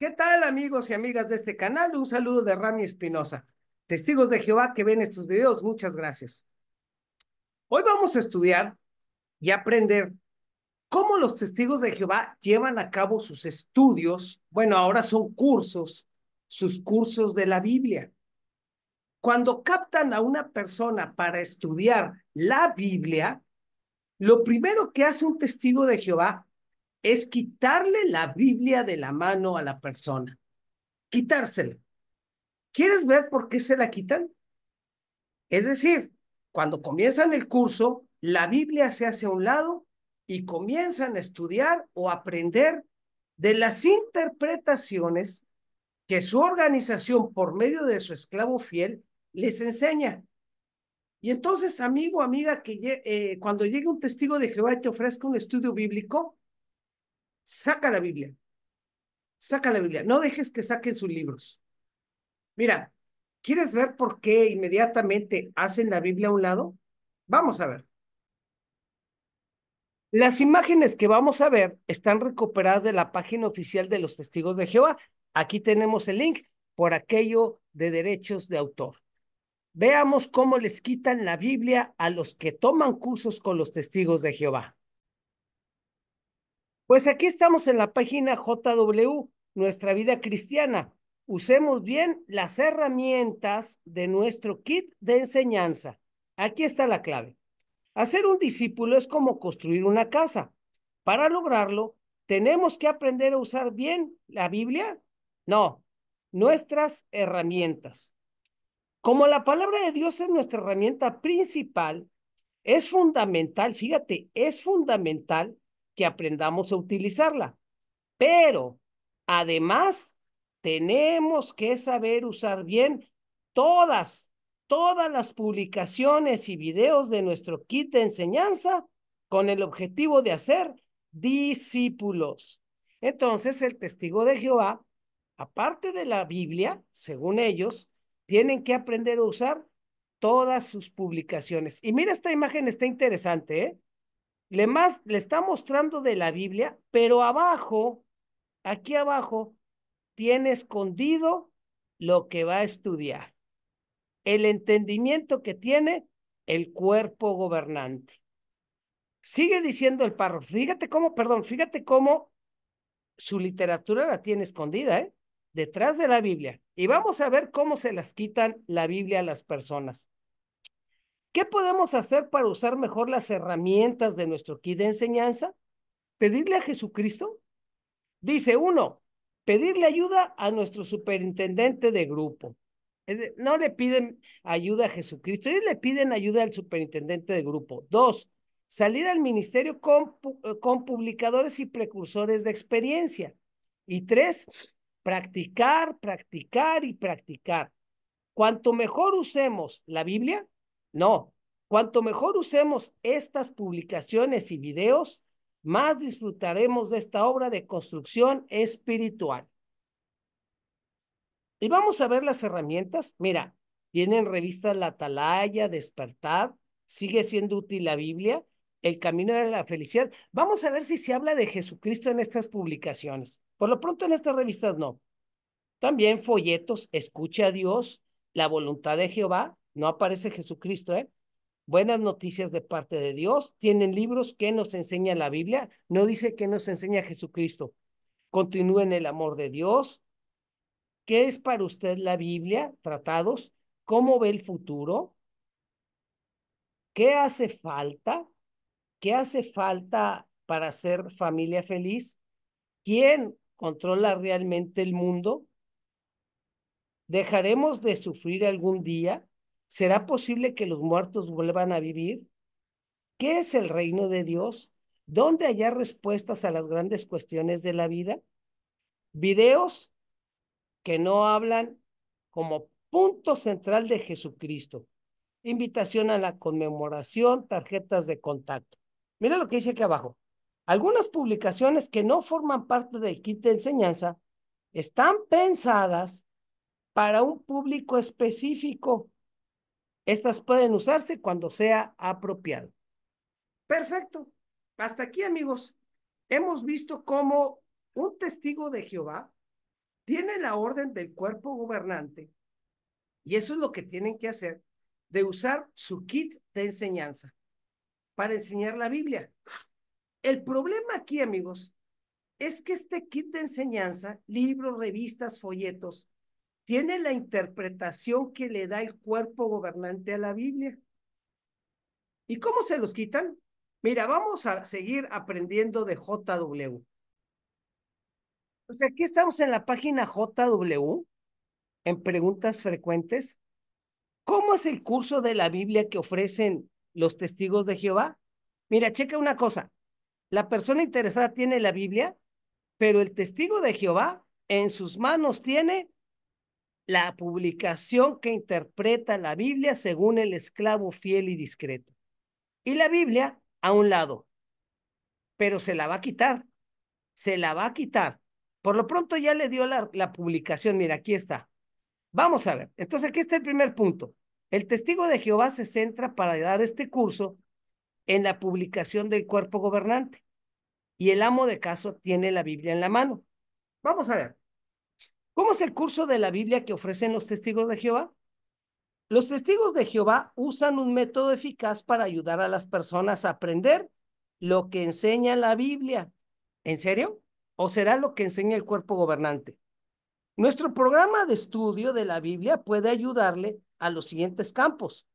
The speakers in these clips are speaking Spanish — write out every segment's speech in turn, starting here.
¿Qué tal amigos y amigas de este canal? Un saludo de Rami Espinosa. Testigos de Jehová que ven estos videos, muchas gracias. Hoy vamos a estudiar y aprender cómo los testigos de Jehová llevan a cabo sus estudios, bueno, ahora son cursos, sus cursos de la Biblia. Cuando captan a una persona para estudiar la Biblia, lo primero que hace un testigo de Jehová es quitarle la Biblia de la mano a la persona. Quitársela. ¿Quieres ver por qué se la quitan? Es decir, cuando comienzan el curso, la Biblia se hace a un lado y comienzan a estudiar o aprender de las interpretaciones que su organización, por medio de su esclavo fiel, les enseña. Y entonces, amigo, amiga, que eh, cuando llegue un testigo de Jehová y te ofrezca un estudio bíblico, saca la Biblia. Saca la Biblia. No dejes que saquen sus libros. Mira, ¿quieres ver por qué inmediatamente hacen la Biblia a un lado? Vamos a ver. Las imágenes que vamos a ver están recuperadas de la página oficial de los testigos de Jehová. Aquí tenemos el link por aquello de derechos de autor. Veamos cómo les quitan la Biblia a los que toman cursos con los testigos de Jehová. Pues aquí estamos en la página JW, Nuestra Vida Cristiana. Usemos bien las herramientas de nuestro kit de enseñanza. Aquí está la clave. Hacer un discípulo es como construir una casa. Para lograrlo, ¿tenemos que aprender a usar bien la Biblia? No, nuestras herramientas. Como la palabra de Dios es nuestra herramienta principal, es fundamental, fíjate, es fundamental que aprendamos a utilizarla. Pero además tenemos que saber usar bien todas, todas las publicaciones y videos de nuestro kit de enseñanza con el objetivo de hacer discípulos. Entonces, el testigo de Jehová, aparte de la Biblia, según ellos, tienen que aprender a usar todas sus publicaciones. Y mira, esta imagen está interesante, ¿eh? Le, más, le está mostrando de la Biblia, pero abajo, aquí abajo, tiene escondido lo que va a estudiar. El entendimiento que tiene el cuerpo gobernante. Sigue diciendo el párrafo, fíjate cómo, perdón, fíjate cómo su literatura la tiene escondida, ¿eh? Detrás de la Biblia. Y vamos a ver cómo se las quitan la Biblia a las personas. ¿Qué podemos hacer para usar mejor las herramientas de nuestro kit de enseñanza? ¿Pedirle a Jesucristo? Dice uno, pedirle ayuda a nuestro superintendente de grupo. No le piden ayuda a Jesucristo, ellos le piden ayuda al superintendente de grupo. Dos, salir al ministerio con, con publicadores y precursores de experiencia. Y tres, practicar, practicar y practicar. Cuanto mejor usemos la Biblia, no, cuanto mejor usemos estas publicaciones y videos, más disfrutaremos de esta obra de construcción espiritual. Y vamos a ver las herramientas. Mira, tienen revistas La Atalaya, Despertar, sigue siendo útil la Biblia, El Camino de la Felicidad. Vamos a ver si se habla de Jesucristo en estas publicaciones. Por lo pronto en estas revistas no. También folletos, Escucha a Dios, La Voluntad de Jehová, no aparece Jesucristo, ¿eh? Buenas noticias de parte de Dios. Tienen libros que nos enseña la Biblia. No dice que nos enseña Jesucristo. Continúen el amor de Dios. ¿Qué es para usted la Biblia? Tratados. ¿Cómo ve el futuro? ¿Qué hace falta? ¿Qué hace falta para ser familia feliz? ¿Quién controla realmente el mundo? ¿Dejaremos de sufrir algún día? ¿Será posible que los muertos vuelvan a vivir? ¿Qué es el reino de Dios? ¿Dónde hallar respuestas a las grandes cuestiones de la vida? Videos que no hablan como punto central de Jesucristo. Invitación a la conmemoración, tarjetas de contacto. Mira lo que dice aquí abajo. Algunas publicaciones que no forman parte del kit de enseñanza están pensadas para un público específico estas pueden usarse cuando sea apropiado. Perfecto. Hasta aquí, amigos. Hemos visto cómo un testigo de Jehová tiene la orden del cuerpo gobernante, y eso es lo que tienen que hacer, de usar su kit de enseñanza para enseñar la Biblia. El problema aquí, amigos, es que este kit de enseñanza, libros, revistas, folletos, tiene la interpretación que le da el cuerpo gobernante a la Biblia. ¿Y cómo se los quitan? Mira, vamos a seguir aprendiendo de JW. Sea, aquí estamos en la página JW, en preguntas frecuentes. ¿Cómo es el curso de la Biblia que ofrecen los testigos de Jehová? Mira, checa una cosa. La persona interesada tiene la Biblia, pero el testigo de Jehová en sus manos tiene la publicación que interpreta la Biblia según el esclavo fiel y discreto. Y la Biblia a un lado. Pero se la va a quitar. Se la va a quitar. Por lo pronto ya le dio la, la publicación. Mira, aquí está. Vamos a ver. Entonces aquí está el primer punto. El testigo de Jehová se centra para dar este curso en la publicación del cuerpo gobernante. Y el amo de caso tiene la Biblia en la mano. Vamos a ver. ¿Cómo es el curso de la Biblia que ofrecen los testigos de Jehová? Los testigos de Jehová usan un método eficaz para ayudar a las personas a aprender lo que enseña la Biblia. ¿En serio? ¿O será lo que enseña el cuerpo gobernante? Nuestro programa de estudio de la Biblia puede ayudarle a los siguientes campos.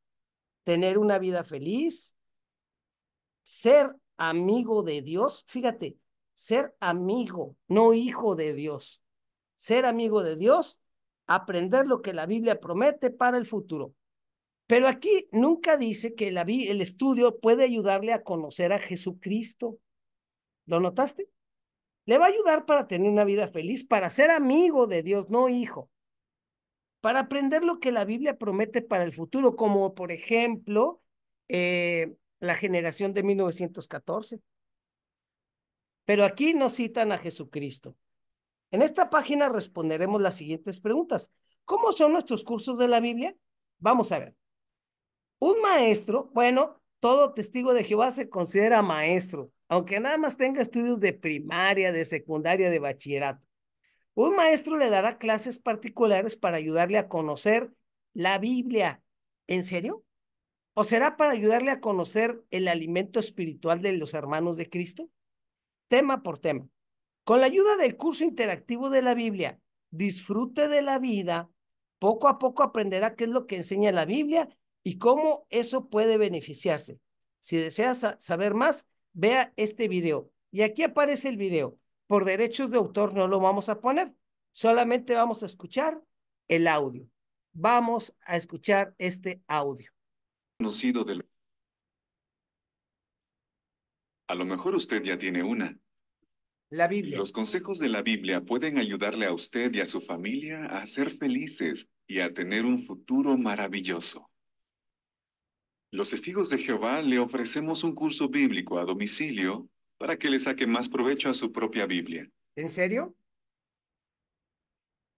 Tener una vida feliz, ser amigo de Dios, fíjate, ser amigo, no hijo de Dios. Ser amigo de Dios, aprender lo que la Biblia promete para el futuro. Pero aquí nunca dice que la, el estudio puede ayudarle a conocer a Jesucristo. ¿Lo notaste? Le va a ayudar para tener una vida feliz, para ser amigo de Dios, no hijo. Para aprender lo que la Biblia promete para el futuro, como por ejemplo eh, la generación de 1914. Pero aquí no citan a Jesucristo. En esta página responderemos las siguientes preguntas. ¿Cómo son nuestros cursos de la Biblia? Vamos a ver. Un maestro, bueno, todo testigo de Jehová se considera maestro aunque nada más tenga estudios de primaria, de secundaria, de bachillerato. Un maestro le dará clases particulares para ayudarle a conocer la Biblia. ¿En serio? ¿O será para ayudarle a conocer el alimento espiritual de los hermanos de Cristo? Tema por tema. Con la ayuda del curso interactivo de la Biblia, disfrute de la vida, poco a poco aprenderá qué es lo que enseña la Biblia y cómo eso puede beneficiarse. Si deseas saber más, vea este video. Y aquí aparece el video. Por derechos de autor no lo vamos a poner. Solamente vamos a escuchar el audio. Vamos a escuchar este audio. Conocido. A lo mejor usted ya tiene una. La Biblia. Los consejos de la Biblia pueden ayudarle a usted y a su familia a ser felices y a tener un futuro maravilloso. Los testigos de Jehová le ofrecemos un curso bíblico a domicilio para que le saque más provecho a su propia Biblia. ¿En serio?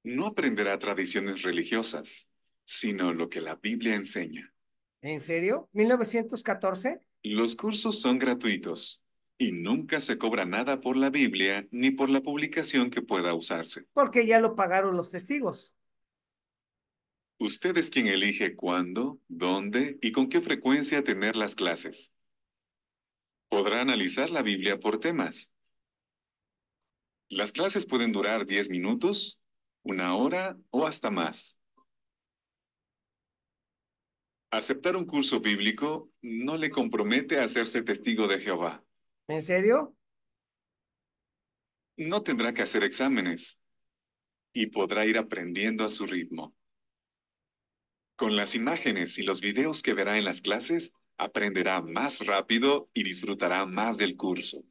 No aprenderá tradiciones religiosas, sino lo que la Biblia enseña. ¿En serio? ¿1914? Los cursos son gratuitos y nunca se cobra nada por la Biblia ni por la publicación que pueda usarse. Porque ya lo pagaron los testigos. Usted es quien elige cuándo, dónde y con qué frecuencia tener las clases. Podrá analizar la Biblia por temas. Las clases pueden durar 10 minutos, una hora o hasta más. Aceptar un curso bíblico no le compromete a hacerse testigo de Jehová. ¿En serio? No tendrá que hacer exámenes y podrá ir aprendiendo a su ritmo. Con las imágenes y los videos que verá en las clases, aprenderá más rápido y disfrutará más del curso.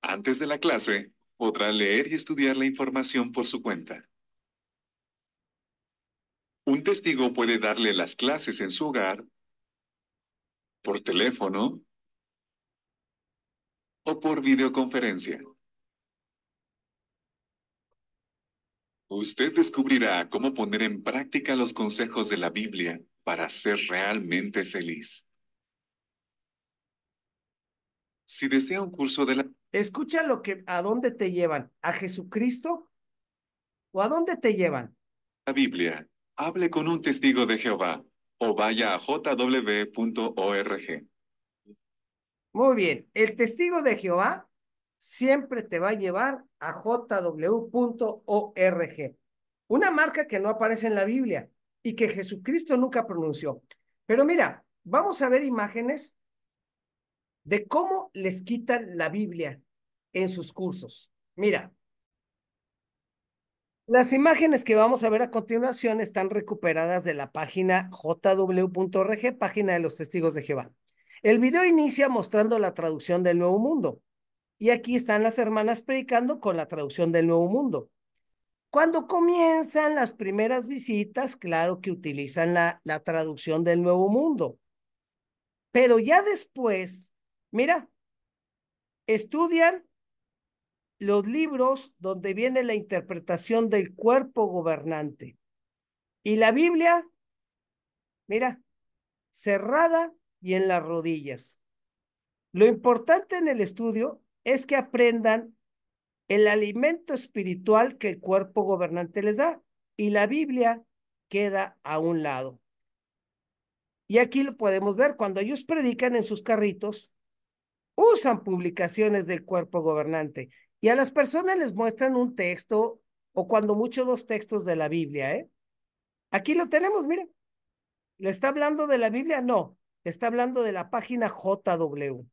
Antes de la clase, podrá leer y estudiar la información por su cuenta. Un testigo puede darle las clases en su hogar, por teléfono o por videoconferencia. Usted descubrirá cómo poner en práctica los consejos de la Biblia para ser realmente feliz. Si desea un curso de la... Escucha lo que, a dónde te llevan, a Jesucristo ¿O a dónde te llevan? La Biblia. Hable con un testigo de Jehová o vaya a jw.org. Muy bien. El testigo de Jehová siempre te va a llevar a jw.org. Una marca que no aparece en la Biblia y que Jesucristo nunca pronunció. Pero mira, vamos a ver imágenes de cómo les quitan la Biblia en sus cursos. Mira, las imágenes que vamos a ver a continuación están recuperadas de la página jw.org, página de los testigos de Jehová. El video inicia mostrando la traducción del Nuevo Mundo. Y aquí están las hermanas predicando con la traducción del Nuevo Mundo. Cuando comienzan las primeras visitas, claro que utilizan la, la traducción del Nuevo Mundo. Pero ya después, mira, estudian los libros donde viene la interpretación del cuerpo gobernante. Y la Biblia, mira, cerrada y en las rodillas. Lo importante en el estudio es que aprendan el alimento espiritual que el cuerpo gobernante les da y la Biblia queda a un lado. Y aquí lo podemos ver, cuando ellos predican en sus carritos, usan publicaciones del cuerpo gobernante y a las personas les muestran un texto o cuando mucho dos textos de la Biblia, ¿eh? Aquí lo tenemos, mira. ¿Le está hablando de la Biblia? No, está hablando de la página JW.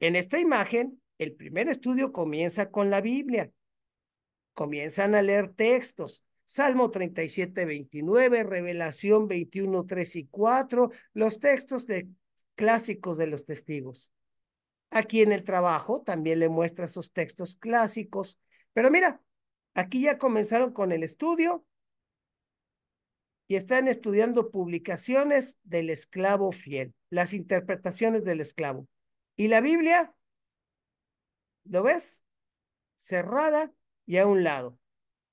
En esta imagen, el primer estudio comienza con la Biblia. Comienzan a leer textos. Salmo 37, 29, Revelación 21, 3 y 4, los textos de, clásicos de los testigos. Aquí en el trabajo también le muestra esos textos clásicos. Pero mira, aquí ya comenzaron con el estudio y están estudiando publicaciones del esclavo fiel, las interpretaciones del esclavo. Y la Biblia, ¿lo ves? Cerrada y a un lado.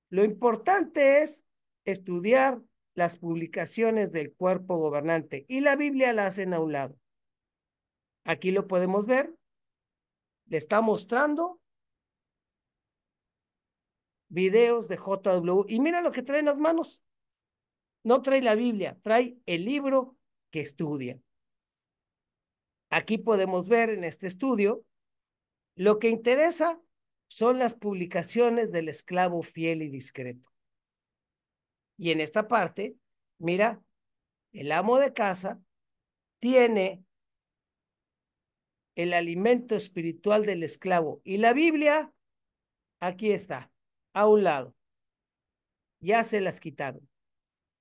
Lo importante es estudiar las publicaciones del cuerpo gobernante y la Biblia la hacen a un lado. Aquí lo podemos ver le está mostrando videos de JW y mira lo que trae en las manos. No trae la Biblia, trae el libro que estudia. Aquí podemos ver en este estudio lo que interesa son las publicaciones del esclavo fiel y discreto. Y en esta parte, mira, el amo de casa tiene el alimento espiritual del esclavo. Y la Biblia, aquí está, a un lado. Ya se las quitaron.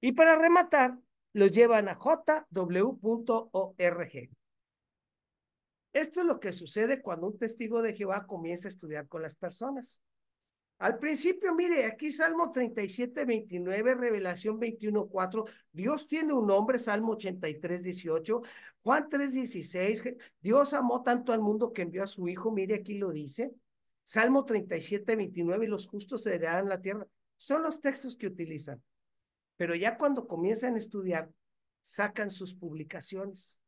Y para rematar, los llevan a jw.org. Esto es lo que sucede cuando un testigo de Jehová comienza a estudiar con las personas. Al principio, mire, aquí Salmo 37, 29, Revelación 21, 4. Dios tiene un nombre, Salmo 83, 18. Juan 3, 16. Dios amó tanto al mundo que envió a su Hijo. Mire, aquí lo dice. Salmo 37, 29. Y los justos se heredarán la tierra. Son los textos que utilizan. Pero ya cuando comienzan a estudiar, sacan sus publicaciones.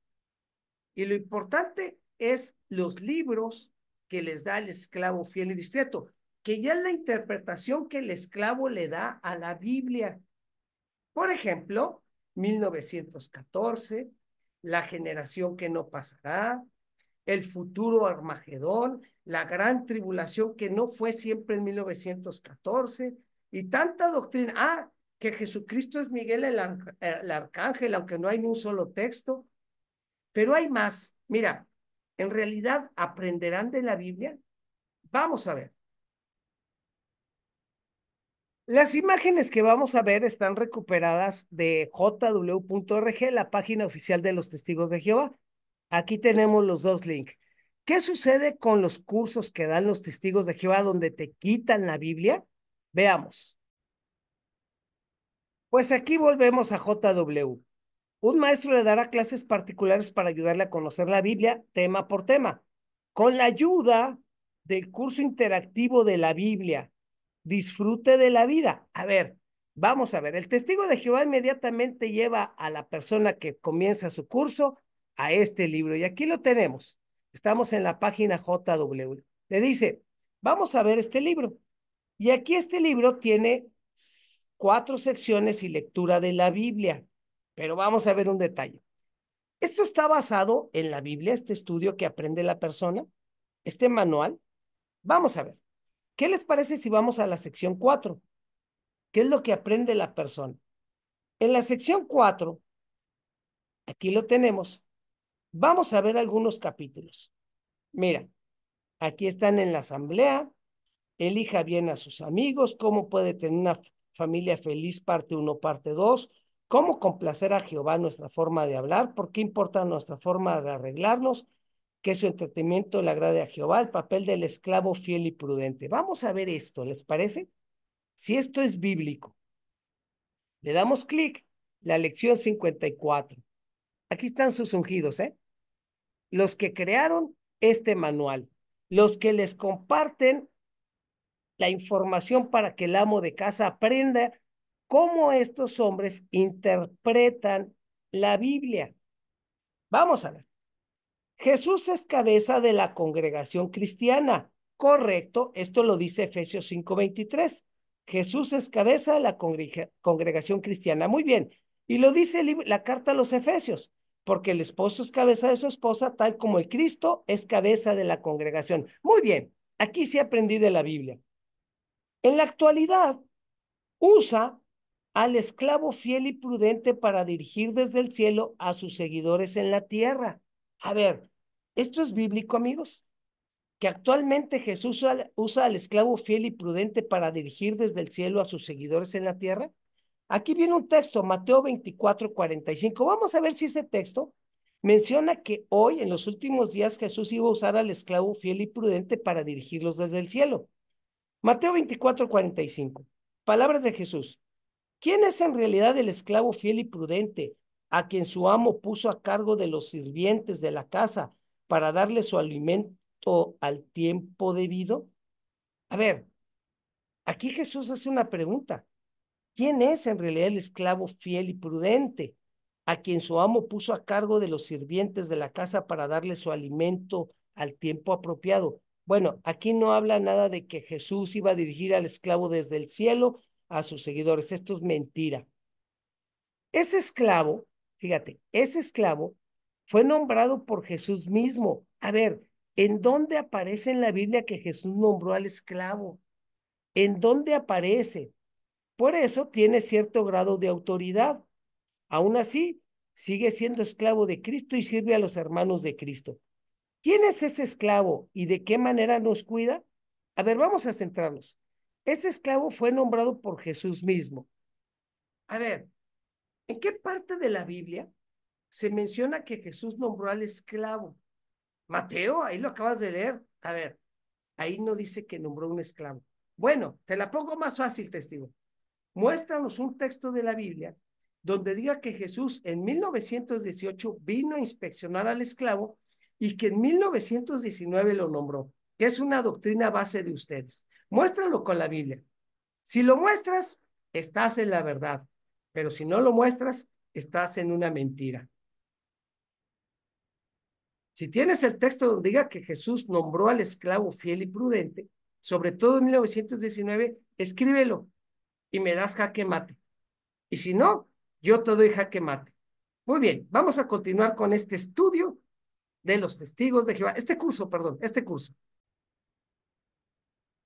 Y lo importante es los libros que les da el esclavo fiel y discreto que ya es la interpretación que el esclavo le da a la Biblia. Por ejemplo, 1914, la generación que no pasará, el futuro Armagedón, la gran tribulación que no fue siempre en 1914 y tanta doctrina. Ah, que Jesucristo es Miguel el, el arcángel, aunque no hay ni un solo texto. Pero hay más. Mira, en realidad aprenderán de la Biblia. Vamos a ver. Las imágenes que vamos a ver están recuperadas de jw.org, la página oficial de los testigos de Jehová. Aquí tenemos los dos links. ¿Qué sucede con los cursos que dan los testigos de Jehová donde te quitan la Biblia? Veamos. Pues aquí volvemos a JW. Un maestro le dará clases particulares para ayudarle a conocer la Biblia tema por tema, con la ayuda del curso interactivo de la Biblia disfrute de la vida. A ver, vamos a ver, el testigo de Jehová inmediatamente lleva a la persona que comienza su curso a este libro y aquí lo tenemos. Estamos en la página JW. Le dice, vamos a ver este libro. Y aquí este libro tiene cuatro secciones y lectura de la Biblia, pero vamos a ver un detalle. Esto está basado en la Biblia, este estudio que aprende la persona, este manual. Vamos a ver, ¿qué les parece si vamos a la sección 4? ¿Qué es lo que aprende la persona? En la sección 4, aquí lo tenemos, vamos a ver algunos capítulos. Mira, aquí están en la asamblea, elija bien a sus amigos, cómo puede tener una familia feliz, parte 1, parte 2, cómo complacer a Jehová nuestra forma de hablar, por qué importa nuestra forma de arreglarnos, que su entretenimiento le agrade a Jehová, el papel del esclavo fiel y prudente. Vamos a ver esto, ¿les parece? Si esto es bíblico. Le damos clic, la lección 54. Aquí están sus ungidos, ¿eh? Los que crearon este manual, los que les comparten la información para que el amo de casa aprenda cómo estos hombres interpretan la Biblia. Vamos a ver. Jesús es cabeza de la congregación cristiana. Correcto, esto lo dice Efesios 5:23. Jesús es cabeza de la congregación cristiana. Muy bien. Y lo dice la carta a los Efesios, porque el esposo es cabeza de su esposa, tal como el Cristo es cabeza de la congregación. Muy bien. Aquí sí aprendí de la Biblia. En la actualidad, usa al esclavo fiel y prudente para dirigir desde el cielo a sus seguidores en la tierra. A ver, ¿esto es bíblico, amigos? Que actualmente Jesús usa al esclavo fiel y prudente para dirigir desde el cielo a sus seguidores en la tierra. Aquí viene un texto, Mateo 24, 45. Vamos a ver si ese texto menciona que hoy, en los últimos días, Jesús iba a usar al esclavo fiel y prudente para dirigirlos desde el cielo. Mateo 24, 45. Palabras de Jesús. ¿Quién es en realidad el esclavo fiel y prudente a quien su amo puso a cargo de los sirvientes de la casa para darle su alimento al tiempo debido? A ver, aquí Jesús hace una pregunta. ¿Quién es en realidad el esclavo fiel y prudente a quien su amo puso a cargo de los sirvientes de la casa para darle su alimento al tiempo apropiado? Bueno, aquí no habla nada de que Jesús iba a dirigir al esclavo desde el cielo a sus seguidores. Esto es mentira. Ese esclavo, fíjate, ese esclavo fue nombrado por Jesús mismo. A ver, ¿en dónde aparece en la Biblia que Jesús nombró al esclavo? ¿En dónde aparece? Por eso tiene cierto grado de autoridad. Aún así, sigue siendo esclavo de Cristo y sirve a los hermanos de Cristo. ¿Quién es ese esclavo y de qué manera nos cuida? A ver, vamos a centrarnos. Ese esclavo fue nombrado por Jesús mismo. A ver, ¿en qué parte de la Biblia se menciona que Jesús nombró al esclavo? Mateo, ahí lo acabas de leer. A ver, ahí no dice que nombró un esclavo. Bueno, te la pongo más fácil, testigo. Muéstranos un texto de la Biblia donde diga que Jesús en 1918 vino a inspeccionar al esclavo y que en 1919 lo nombró, que es una doctrina base de ustedes. Muéstralo con la Biblia. Si lo muestras, estás en la verdad, pero si no lo muestras, estás en una mentira. Si tienes el texto donde diga que Jesús nombró al esclavo fiel y prudente, sobre todo en 1919, escríbelo y me das jaque mate. Y si no, yo te doy jaque mate. Muy bien, vamos a continuar con este estudio de los testigos de Jehová. Este curso, perdón, este curso.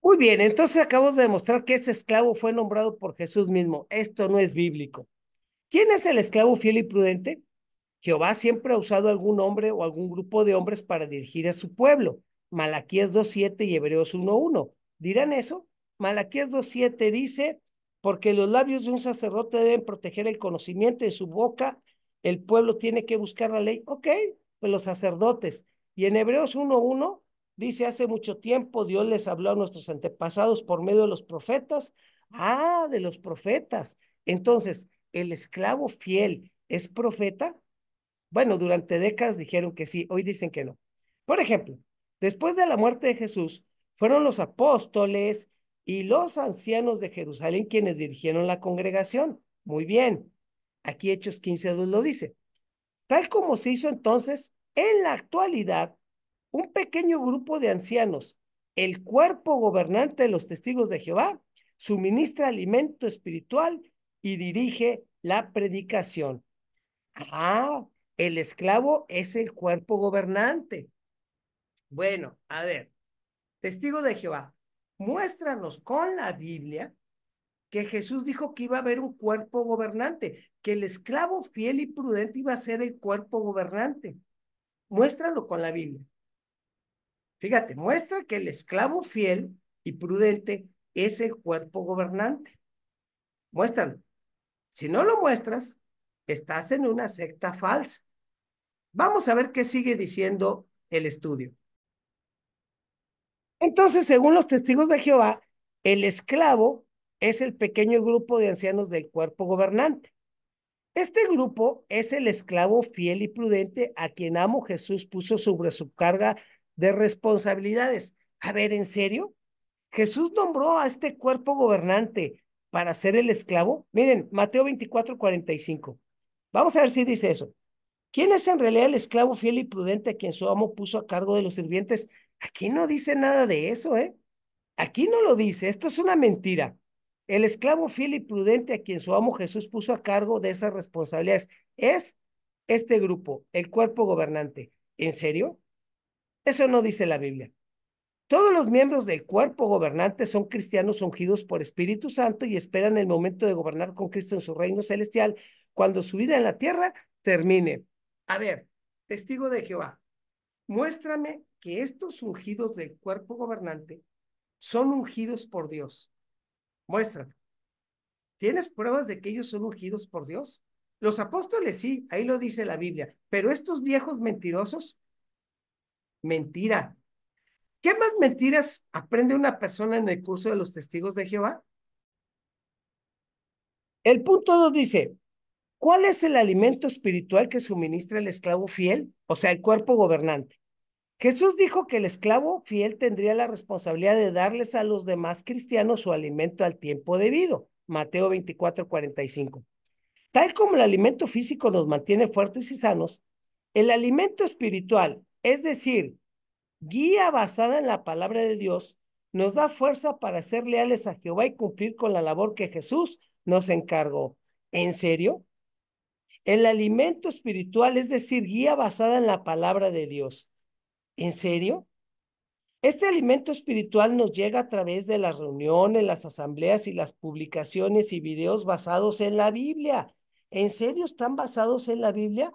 Muy bien, entonces acabamos de demostrar que ese esclavo fue nombrado por Jesús mismo. Esto no es bíblico. ¿Quién es el esclavo fiel y prudente? Jehová siempre ha usado algún hombre o algún grupo de hombres para dirigir a su pueblo. Malaquías 2.7 y Hebreos 1.1. ¿Dirán eso? Malaquías 2.7 dice, porque los labios de un sacerdote deben proteger el conocimiento de su boca, el pueblo tiene que buscar la ley. Ok, pues los sacerdotes. Y en Hebreos 1.1 dice, hace mucho tiempo Dios les habló a nuestros antepasados por medio de los profetas. Ah, de los profetas. Entonces, ¿el esclavo fiel es profeta? Bueno, durante décadas dijeron que sí, hoy dicen que no. Por ejemplo, después de la muerte de Jesús, fueron los apóstoles y los ancianos de Jerusalén quienes dirigieron la congregación. Muy bien. Aquí Hechos 15.2 lo dice. Tal como se hizo entonces, en la actualidad, un pequeño grupo de ancianos, el cuerpo gobernante de los testigos de Jehová, suministra alimento espiritual y dirige la predicación. Ah, el esclavo es el cuerpo gobernante. Bueno, a ver, testigo de Jehová, muéstranos con la Biblia que Jesús dijo que iba a haber un cuerpo gobernante, que el esclavo fiel y prudente iba a ser el cuerpo gobernante. Muéstralo con la Biblia. Fíjate, muestra que el esclavo fiel y prudente es el cuerpo gobernante. Muéstralo. Si no lo muestras, estás en una secta falsa. Vamos a ver qué sigue diciendo el estudio. Entonces, según los testigos de Jehová, el esclavo es el pequeño grupo de ancianos del cuerpo gobernante. Este grupo es el esclavo fiel y prudente a quien amo Jesús puso sobre su carga de responsabilidades. A ver, ¿en serio? Jesús nombró a este cuerpo gobernante para ser el esclavo. Miren, Mateo 24, 45. Vamos a ver si dice eso. ¿Quién es en realidad el esclavo fiel y prudente a quien su amo puso a cargo de los sirvientes? Aquí no dice nada de eso, ¿eh? Aquí no lo dice, esto es una mentira. El esclavo fiel y prudente a quien su amo Jesús puso a cargo de esas responsabilidades es este grupo, el cuerpo gobernante. ¿En serio? Eso no dice la Biblia. Todos los miembros del cuerpo gobernante son cristianos ungidos por Espíritu Santo y esperan el momento de gobernar con Cristo en su reino celestial cuando su vida en la tierra termine. A ver, testigo de Jehová, muéstrame que estos ungidos del cuerpo gobernante son ungidos por Dios. Muéstrame. ¿Tienes pruebas de que ellos son ungidos por Dios? Los apóstoles sí, ahí lo dice la Biblia, pero estos viejos mentirosos, mentira. ¿Qué más mentiras aprende una persona en el curso de los testigos de Jehová? El punto 2 dice, ¿cuál es el alimento espiritual que suministra el esclavo fiel? O sea, el cuerpo gobernante. Jesús dijo que el esclavo fiel tendría la responsabilidad de darles a los demás cristianos su alimento al tiempo debido. Mateo 24, 45. Tal como el alimento físico nos mantiene fuertes y sanos, el alimento espiritual, es decir, guía basada en la palabra de Dios, nos da fuerza para ser leales a Jehová y cumplir con la labor que Jesús nos encargó. ¿En serio? El alimento espiritual, es decir, guía basada en la palabra de Dios. ¿En serio? Este alimento espiritual nos llega a través de las reuniones, las asambleas y las publicaciones y videos basados en la Biblia. ¿En serio están basados en la Biblia?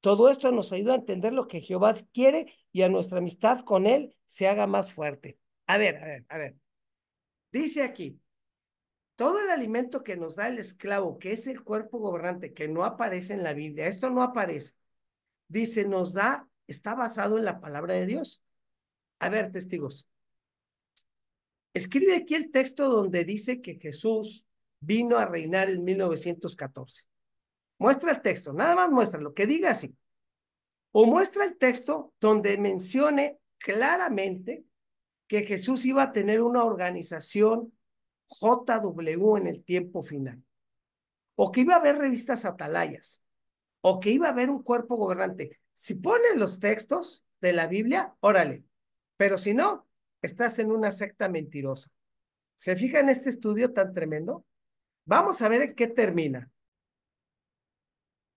Todo esto nos ayuda a entender lo que Jehová quiere y a nuestra amistad con Él se haga más fuerte. A ver, a ver, a ver. Dice aquí, todo el alimento que nos da el esclavo, que es el cuerpo gobernante, que no aparece en la Biblia, esto no aparece, dice, nos da está basado en la palabra de Dios. A ver, testigos. Escribe aquí el texto donde dice que Jesús vino a reinar en 1914. Muestra el texto, nada más muestra lo que diga así. O muestra el texto donde mencione claramente que Jesús iba a tener una organización JW en el tiempo final. O que iba a haber revistas atalayas. O que iba a haber un cuerpo gobernante. Si pones los textos de la Biblia, órale. Pero si no, estás en una secta mentirosa. ¿Se fija en este estudio tan tremendo? Vamos a ver en qué termina.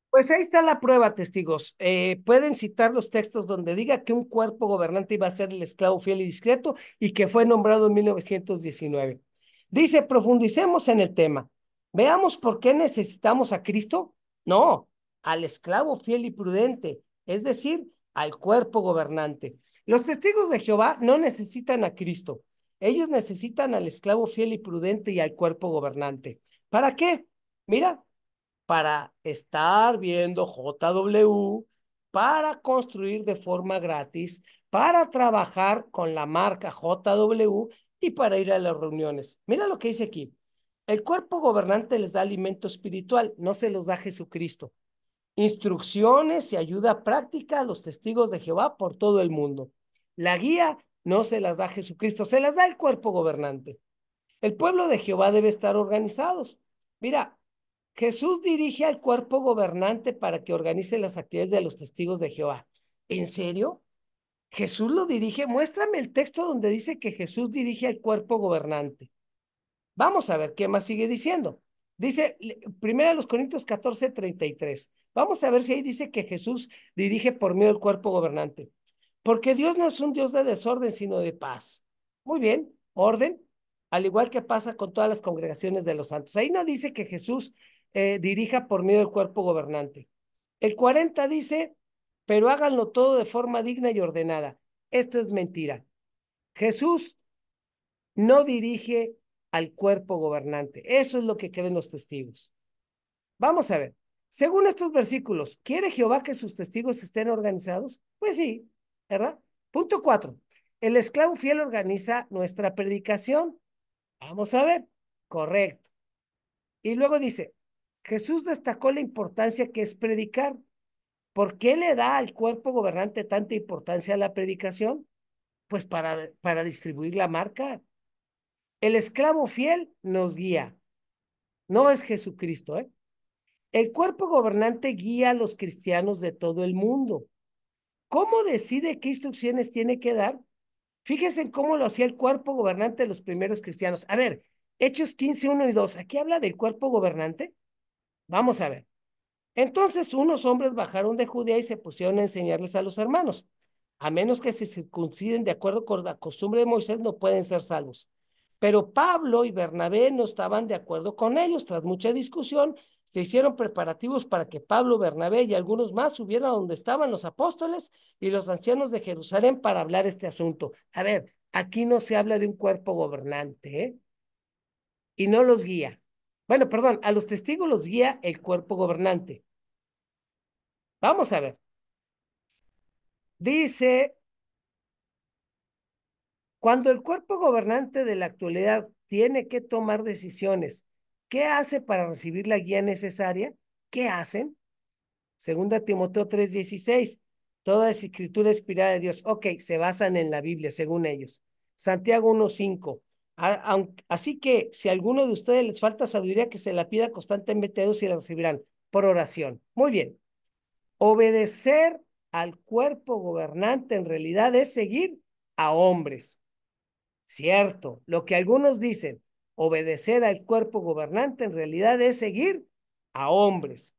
Pues ahí está la prueba, testigos. Eh, pueden citar los textos donde diga que un cuerpo gobernante iba a ser el esclavo fiel y discreto y que fue nombrado en 1919. Dice, profundicemos en el tema. Veamos por qué necesitamos a Cristo. No, al esclavo fiel y prudente, es decir, al cuerpo gobernante. Los testigos de Jehová no necesitan a Cristo, ellos necesitan al esclavo fiel y prudente y al cuerpo gobernante. ¿Para qué? Mira, para estar viendo JW, para construir de forma gratis, para trabajar con la marca JW y para ir a las reuniones. Mira lo que dice aquí. El cuerpo gobernante les da alimento espiritual, no se los da Jesucristo instrucciones y ayuda práctica a los testigos de Jehová por todo el mundo. La guía no se las da Jesucristo, se las da el cuerpo gobernante. El pueblo de Jehová debe estar organizados. Mira, Jesús dirige al cuerpo gobernante para que organice las actividades de los testigos de Jehová. ¿En serio? Jesús lo dirige. Muéstrame el texto donde dice que Jesús dirige al cuerpo gobernante. Vamos a ver qué más sigue diciendo. Dice, primero los Corintios 14, 33. Vamos a ver si ahí dice que Jesús dirige por medio del cuerpo gobernante. Porque Dios no es un Dios de desorden, sino de paz. Muy bien, orden, al igual que pasa con todas las congregaciones de los santos. Ahí no dice que Jesús eh, dirija por medio del cuerpo gobernante. El 40 dice, pero háganlo todo de forma digna y ordenada. Esto es mentira. Jesús no dirige al cuerpo gobernante. Eso es lo que creen los testigos. Vamos a ver. Según estos versículos, ¿quiere Jehová que sus testigos estén organizados? Pues sí, ¿verdad? Punto cuatro. El esclavo fiel organiza nuestra predicación. Vamos a ver. Correcto. Y luego dice, Jesús destacó la importancia que es predicar. ¿Por qué le da al cuerpo gobernante tanta importancia a la predicación? Pues para, para distribuir la marca. El esclavo fiel nos guía. No es Jesucristo, ¿eh? El cuerpo gobernante guía a los cristianos de todo el mundo. ¿Cómo decide qué instrucciones tiene que dar? Fíjense en cómo lo hacía el cuerpo gobernante de los primeros cristianos. A ver, Hechos 15, 1 y 2. ¿Aquí habla del cuerpo gobernante? Vamos a ver. Entonces unos hombres bajaron de Judea y se pusieron a enseñarles a los hermanos. A menos que se circunciden de acuerdo con la costumbre de Moisés, no pueden ser salvos. Pero Pablo y Bernabé no estaban de acuerdo con ellos. Tras mucha discusión, se hicieron preparativos para que Pablo, Bernabé y algunos más subieran a donde estaban los apóstoles y los ancianos de Jerusalén para hablar este asunto. A ver, aquí no se habla de un cuerpo gobernante, ¿eh? Y no los guía. Bueno, perdón, a los testigos los guía el cuerpo gobernante. Vamos a ver. Dice cuando el cuerpo gobernante de la actualidad tiene que tomar decisiones, ¿qué hace para recibir la guía necesaria? ¿Qué hacen? Segunda Timoteo 3:16. Toda escritura inspirada de Dios. Ok, se basan en la Biblia, según ellos. Santiago 1:5. Así que si a alguno de ustedes les falta sabiduría, que se la pida constantemente a Dios y la recibirán por oración. Muy bien. Obedecer al cuerpo gobernante en realidad es seguir a hombres. Cierto, lo que algunos dicen, obedecer al cuerpo gobernante en realidad es seguir a hombres.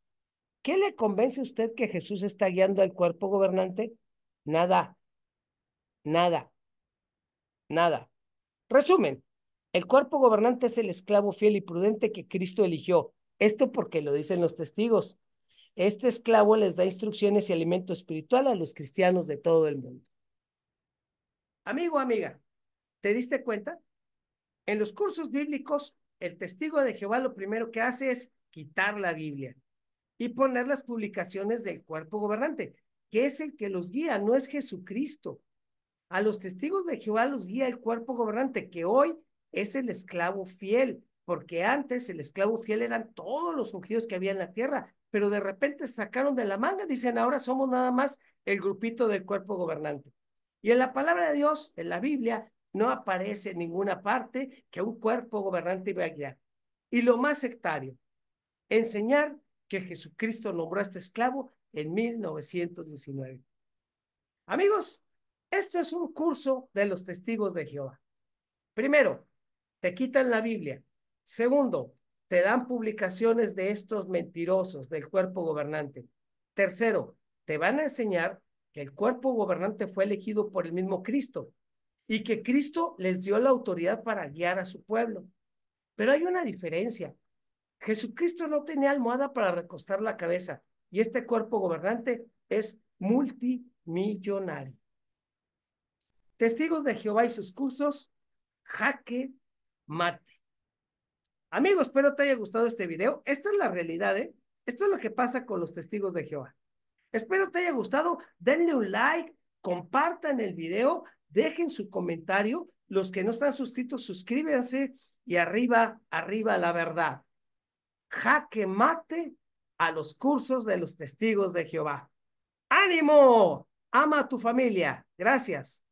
¿Qué le convence a usted que Jesús está guiando al cuerpo gobernante? Nada, nada, nada. Resumen, el cuerpo gobernante es el esclavo fiel y prudente que Cristo eligió. Esto porque lo dicen los testigos. Este esclavo les da instrucciones y alimento espiritual a los cristianos de todo el mundo. Amigo, amiga, ¿Te diste cuenta? En los cursos bíblicos, el testigo de Jehová lo primero que hace es quitar la Biblia y poner las publicaciones del cuerpo gobernante, que es el que los guía, no es Jesucristo. A los testigos de Jehová los guía el cuerpo gobernante, que hoy es el esclavo fiel, porque antes el esclavo fiel eran todos los ungidos que había en la tierra, pero de repente sacaron de la manga, dicen, ahora somos nada más el grupito del cuerpo gobernante. Y en la palabra de Dios, en la Biblia, no aparece en ninguna parte que un cuerpo gobernante iba a guiar. Y lo más sectario, enseñar que Jesucristo nombró a este esclavo en 1919. Amigos, esto es un curso de los testigos de Jehová. Primero, te quitan la Biblia. Segundo, te dan publicaciones de estos mentirosos del cuerpo gobernante. Tercero, te van a enseñar que el cuerpo gobernante fue elegido por el mismo Cristo y que Cristo les dio la autoridad para guiar a su pueblo. Pero hay una diferencia. Jesucristo no tenía almohada para recostar la cabeza y este cuerpo gobernante es multimillonario. Testigos de Jehová y sus cursos, jaque mate. Amigos, espero te haya gustado este video. Esta es la realidad, ¿eh? Esto es lo que pasa con los testigos de Jehová. Espero te haya gustado. Denle un like, compartan el video, dejen su comentario. Los que no están suscritos, suscríbanse y arriba, arriba la verdad. Jaque mate a los cursos de los testigos de Jehová. ¡Ánimo! Ama a tu familia. Gracias.